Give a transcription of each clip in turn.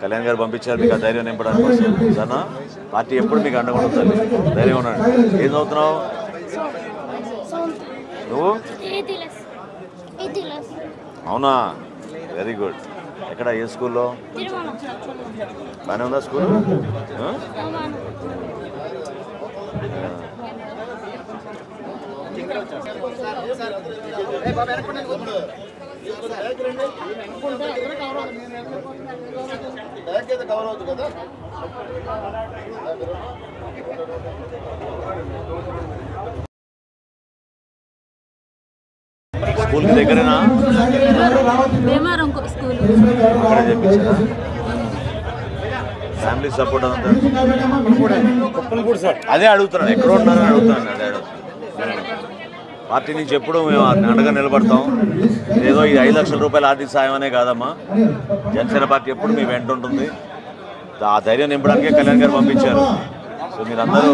కళ్యాణ్ గారు పంపించారు మీకు ఆ ధైర్యం నింపడానికి కోసం సరేనా? పార్టీ ఎప్పుడు మీకు అండగా ఉంటుంది ధైర్యం ఉండండి. ఏం చదువుతున్నావు? నువ్వు? అవునా? Very good. ఎక్కడ? ఏ స్కూల్లో? బాగానే ఉందా స్కూల్? అవును స్కూల్కి దగ్గరేనా? భీమారం స్కూల్. అక్కడే చెప్పించారా ఫ్యామిలీ సపోర్ట్ అంతా? అదే అడుగుతున్నాను ఎక్కడ ఉన్నారని అడుగుతున్నాను అదే అడుగుతున్నాను. పార్టీ నుంచి ఎప్పుడు మేము అండగా నిలబడతాం. ఏదో ఈ ఐదు లక్షల రూపాయల ఆర్థిక సాయం అనే కాదమ్మా. జనసేన పార్టీ ఎప్పుడు మీ వెంట ఉంటుంది. ఆ ధైర్యం నింపడానికే కళ్యాణ్ గారు పంపించారు. సో మీరందరూ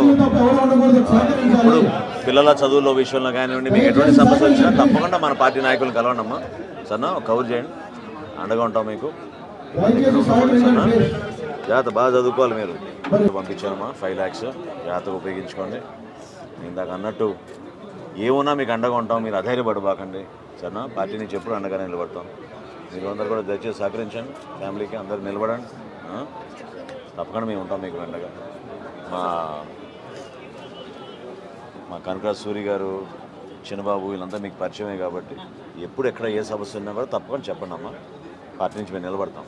ఇప్పుడు పిల్లల చదువుల విషయంలో కానివ్వండి మీకు ఎటువంటి సమస్య వచ్చినా తప్పకుండా మన పార్టీ నాయకులను కలవండి అమ్మా సన్నా కవర్ చేయండి. అండగా ఉంటాం మీకు. సరేనా జాగ్రత్త బాగా చదువుకోవాలి మీరు. పంపించామమ్మా ఫైవ్ ల్యాక్స్ జాగ్రత్తగా ఉపయోగించుకోండి. ఇందాక అన్నట్టు ఏమున్నా మీకు అండగా ఉంటాం మీరు అధైర్యపడబాకండి. సరేనా పార్టీ నుంచి ఎప్పుడు అండగానే నిలబడతాం. మీరు అందరూ కూడా దయచేసి సహకరించండి. ఫ్యామిలీకి అందరూ నిలబడండి. తప్పకుండా మేము ఉంటాం మీకు వెండగా మా మా కనకరాజ్ సూరి గారు చిన్నబాబు వీళ్ళంతా మీకు పరిచయమే కాబట్టి ఎప్పుడు ఎక్కడ ఏ సమస్య ఉన్నా కూడా తప్పకుండా చెప్పండి అమ్మా. పార్టీ నుంచి మేము నిలబడతాం.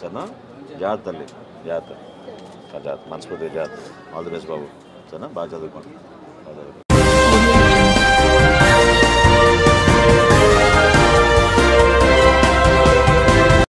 సరేనా? జాగ్రత్త తల్లి. జాగ్రత్త. జాగ్రత్త. మనస్ఫూర్తిగా జాగ్రత్త. ఆల్ ది బెస్ట్ బాబు. సరేనా? బాగా చదువుకోండి. బాగా చదువుకోండి.